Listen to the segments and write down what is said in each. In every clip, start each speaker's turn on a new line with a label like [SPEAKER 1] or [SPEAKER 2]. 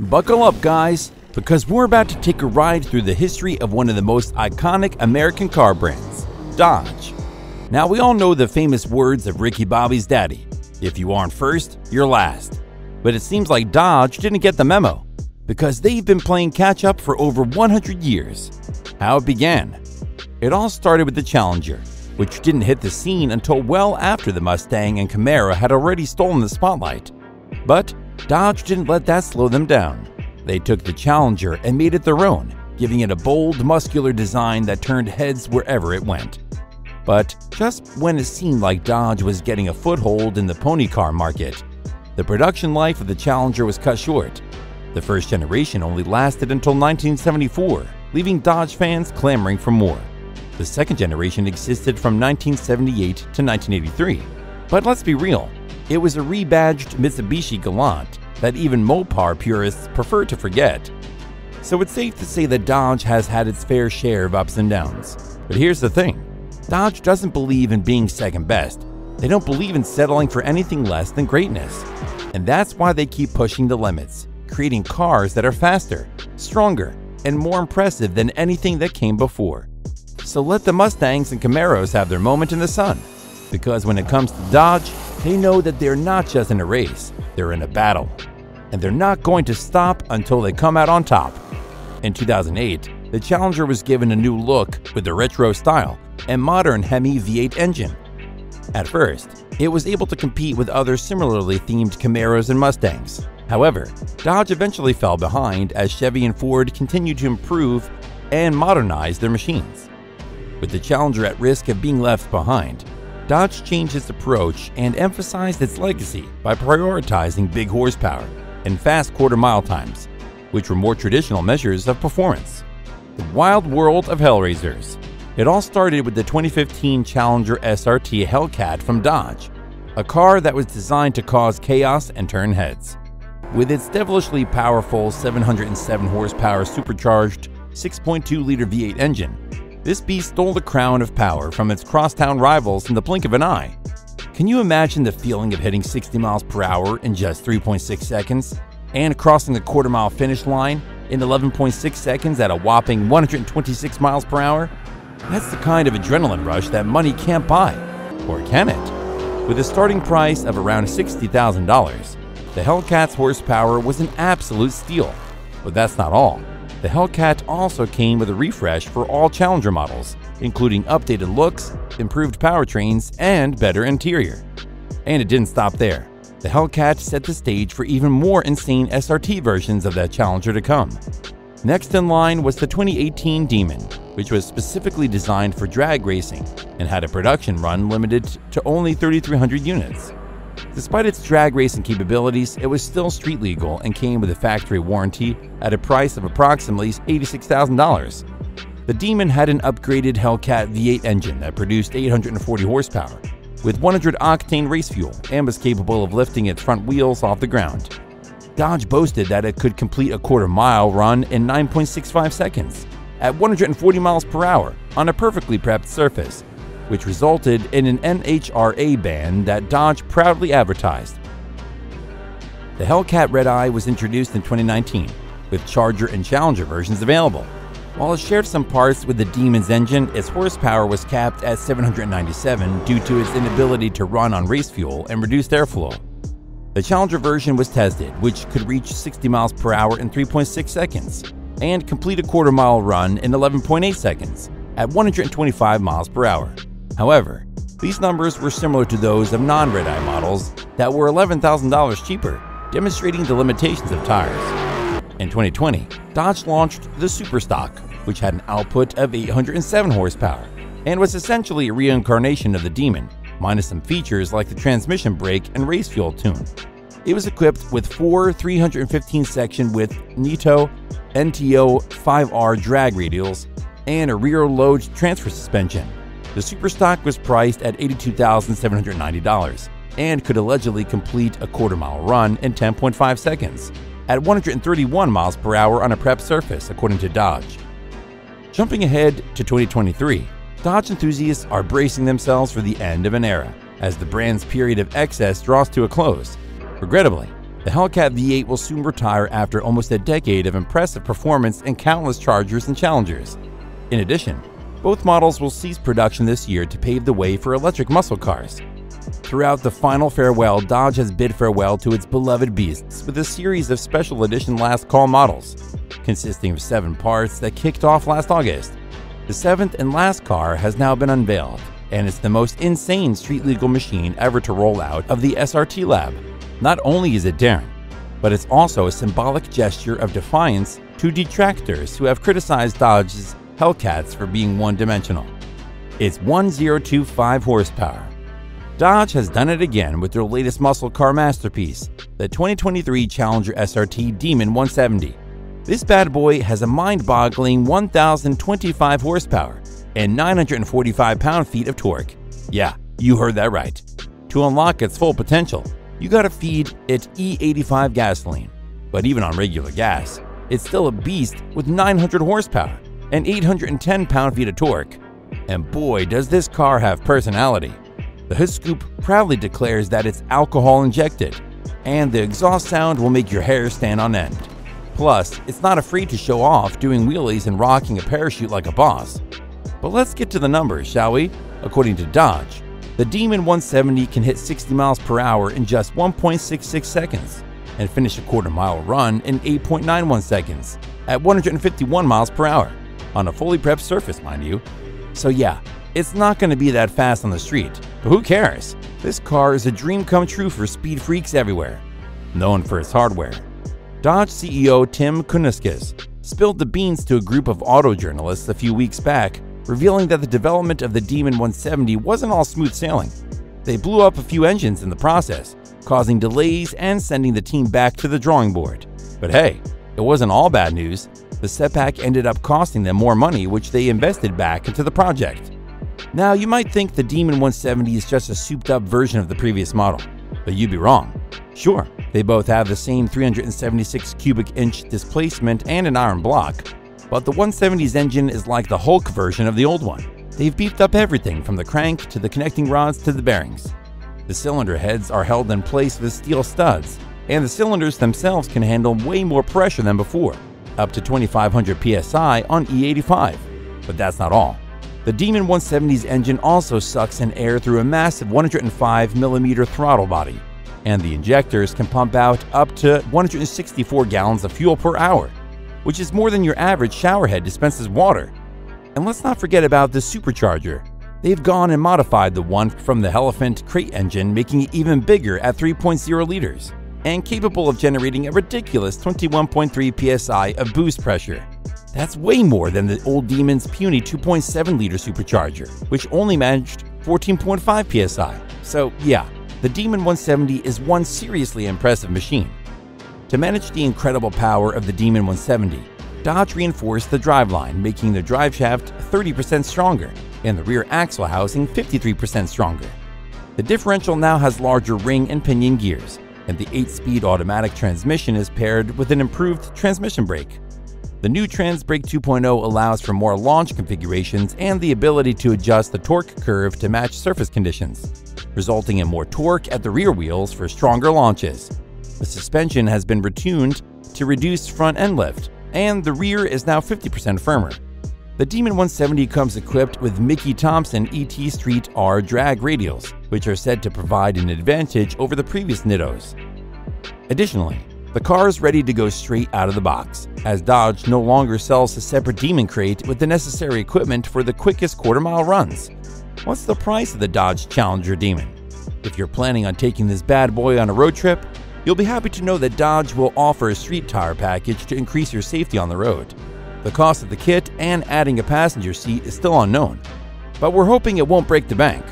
[SPEAKER 1] Buckle up, guys, because we're about to take a ride through the history of one of the most iconic American car brands, Dodge. Now, we all know the famous words of Ricky Bobby's daddy if you aren't first, you're last. But it seems like Dodge didn't get the memo because they've been playing catch up for over 100 years. How it began? It all started with the Challenger, which didn't hit the scene until well after the Mustang and Camaro had already stolen the spotlight. But Dodge didn't let that slow them down. They took the Challenger and made it their own, giving it a bold, muscular design that turned heads wherever it went. But just when it seemed like Dodge was getting a foothold in the pony car market, the production life of the Challenger was cut short. The first generation only lasted until 1974, leaving Dodge fans clamoring for more. The second generation existed from 1978 to 1983. But let's be real, it was a rebadged Mitsubishi Galant that even Mopar purists prefer to forget. So it's safe to say that Dodge has had its fair share of ups and downs. But here's the thing Dodge doesn't believe in being second best. They don't believe in settling for anything less than greatness. And that's why they keep pushing the limits, creating cars that are faster, stronger, and more impressive than anything that came before. So let the Mustangs and Camaros have their moment in the sun. Because when it comes to Dodge, they know that they're not just in a race, they're in a battle. And they're not going to stop until they come out on top. In 2008, the Challenger was given a new look with the retro style and modern Hemi V8 engine. At first, it was able to compete with other similarly themed Camaros and Mustangs. However, Dodge eventually fell behind as Chevy and Ford continued to improve and modernize their machines. With the Challenger at risk of being left behind, Dodge changed its approach and emphasized its legacy by prioritizing big horsepower and fast quarter mile times, which were more traditional measures of performance. The wild world of Hellraisers. It all started with the 2015 Challenger SRT Hellcat from Dodge, a car that was designed to cause chaos and turn heads. With its devilishly powerful 707 horsepower supercharged 6.2 liter V8 engine, this beast stole the crown of power from its crosstown rivals in the blink of an eye. Can you imagine the feeling of hitting 60 miles per hour in just 3.6 seconds and crossing the quarter mile finish line in 11.6 seconds at a whopping 126 miles per hour? That's the kind of adrenaline rush that money can't buy. Or can it? With a starting price of around $60,000, the Hellcat's horsepower was an absolute steal. But that's not all. The Hellcat also came with a refresh for all Challenger models, including updated looks, improved powertrains, and better interior. And it didn't stop there. The Hellcat set the stage for even more insane SRT versions of that Challenger to come. Next in line was the 2018 Demon, which was specifically designed for drag racing and had a production run limited to only 3,300 units. Despite its drag racing capabilities, it was still street legal and came with a factory warranty at a price of approximately $86,000. The Demon had an upgraded Hellcat V8 engine that produced 840 horsepower with 100 octane race fuel and was capable of lifting its front wheels off the ground. Dodge boasted that it could complete a quarter mile run in 9.65 seconds at 140 miles per hour on a perfectly prepped surface which resulted in an NHRA ban that Dodge proudly advertised. The Hellcat Red Eye was introduced in 2019, with Charger and Challenger versions available. While it shared some parts with the Demon's engine, its horsepower was capped at 797 due to its inability to run on race fuel and reduced airflow. The Challenger version was tested, which could reach 60 miles per hour in 3.6 seconds and complete a quarter mile run in 11.8 seconds at 125 miles per hour. However, these numbers were similar to those of non red eye models that were $11,000 cheaper, demonstrating the limitations of tires. In 2020, Dodge launched the Superstock, which had an output of 807 horsepower and was essentially a reincarnation of the Demon, minus some features like the transmission brake and race fuel tune. It was equipped with four 315 section width Nitto NTO 5R drag radials and a rear load transfer suspension. The Superstock was priced at $82,790 and could allegedly complete a quarter mile run in 10.5 seconds at 131 miles per hour on a prep surface, according to Dodge. Jumping ahead to 2023, Dodge enthusiasts are bracing themselves for the end of an era as the brand's period of excess draws to a close. Regrettably, The Hellcat V8 will soon retire after almost a decade of impressive performance in countless Chargers and Challengers. In addition, both models will cease production this year to pave the way for electric muscle cars. Throughout the final farewell, Dodge has bid farewell to its beloved beasts with a series of special edition last call models, consisting of seven parts that kicked off last August. The seventh and last car has now been unveiled, and it's the most insane street legal machine ever to roll out of the SRT lab. Not only is it daring, but it's also a symbolic gesture of defiance to detractors who have criticized Dodge's Hellcats for being one dimensional. It's 1025 horsepower. Dodge has done it again with their latest muscle car masterpiece, the 2023 Challenger SRT Demon 170. This bad boy has a mind boggling 1,025 horsepower and 945 pound feet of torque. Yeah, you heard that right. To unlock its full potential, you gotta feed it E85 gasoline. But even on regular gas, it's still a beast with 900 horsepower and 810 pound feet of torque. And boy, does this car have personality. The hood scoop proudly declares that it's alcohol injected, and the exhaust sound will make your hair stand on end. Plus, it's not afraid to show off doing wheelies and rocking a parachute like a boss. But let's get to the numbers, shall we? According to Dodge, the Demon 170 can hit 60 miles per hour in just 1.66 seconds and finish a quarter mile run in 8.91 seconds at 151 miles per hour on a fully prepped surface, mind you. So, yeah, it's not going to be that fast on the street, but who cares? This car is a dream come true for speed freaks everywhere. Known for its hardware, Dodge CEO Tim Kuniskis spilled the beans to a group of auto journalists a few weeks back, revealing that the development of the Demon 170 wasn't all smooth sailing. They blew up a few engines in the process, causing delays and sending the team back to the drawing board. But hey, it wasn't all bad news. The setback ended up costing them more money, which they invested back into the project. Now, you might think the Demon 170 is just a souped up version of the previous model, but you'd be wrong. Sure, they both have the same 376 cubic inch displacement and an iron block, but the 170's engine is like the Hulk version of the old one. They've beefed up everything from the crank to the connecting rods to the bearings. The cylinder heads are held in place with steel studs, and the cylinders themselves can handle way more pressure than before, up to 2500 psi on E85. But that's not all. The Demon 170's engine also sucks in air through a massive 105mm throttle body, and the injectors can pump out up to 164 gallons of fuel per hour, which is more than your average showerhead dispenses water. And let's not forget about the supercharger. They've gone and modified the one from the Hellephant crate engine, making it even bigger at 3.0 liters and capable of generating a ridiculous 21.3 psi of boost pressure. That's way more than the old Demon's puny 2.7 liter supercharger, which only managed 14.5 psi. So, yeah, the Demon 170 is one seriously impressive machine. To manage the incredible power of the Demon 170, Dodge reinforced the driveline, making the driveshaft 30% stronger and the rear axle housing 53% stronger. The differential now has larger ring and pinion gears, and the 8 speed automatic transmission is paired with an improved transmission brake. The new TransBrake 2.0 allows for more launch configurations and the ability to adjust the torque curve to match surface conditions, resulting in more torque at the rear wheels for stronger launches. The suspension has been retuned to reduce front end lift, and the rear is now 50% firmer. The Demon 170 comes equipped with Mickey Thompson ET Street R drag radials, which are said to provide an advantage over the previous Nittos. Additionally, the car is ready to go straight out of the box, as Dodge no longer sells a separate Demon crate with the necessary equipment for the quickest quarter mile runs. What's the price of the Dodge Challenger Demon? If you're planning on taking this bad boy on a road trip, you'll be happy to know that Dodge will offer a street tire package to increase your safety on the road. The cost of the kit and adding a passenger seat is still unknown, but we're hoping it won't break the bank.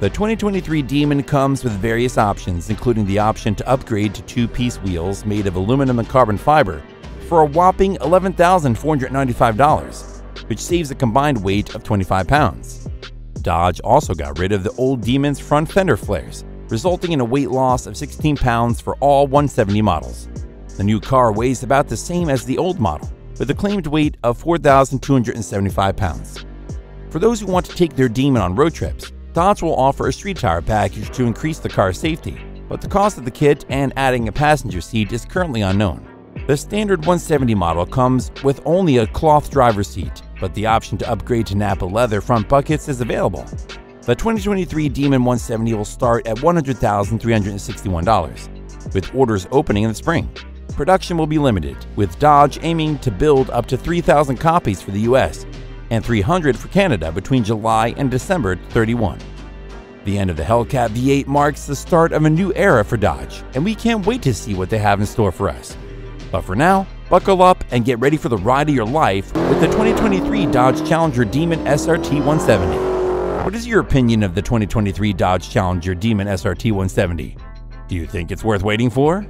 [SPEAKER 1] The 2023 Demon comes with various options, including the option to upgrade to two piece wheels made of aluminum and carbon fiber for a whopping $11,495, which saves a combined weight of 25 pounds. Dodge also got rid of the old Demon's front fender flares, resulting in a weight loss of 16 pounds for all 170 models. The new car weighs about the same as the old model, with a claimed weight of 4,275 pounds. For those who want to take their Demon on road trips, Dodge will offer a street tire package to increase the car's safety, but the cost of the kit and adding a passenger seat is currently unknown. The standard 170 model comes with only a cloth driver's seat, but the option to upgrade to Nappa leather front buckets is available. The 2023 Demon 170 will start at $100,361, with orders opening in the spring. Production will be limited, with Dodge aiming to build up to 3,000 copies for the US and 300 for Canada between July and December 31. The end of the Hellcat V8 marks the start of a new era for Dodge, and we can't wait to see what they have in store for us. But for now, buckle up and get ready for the ride of your life with the 2023 Dodge Challenger Demon SRT 170. What is your opinion of the 2023 Dodge Challenger Demon SRT 170? Do you think it's worth waiting for?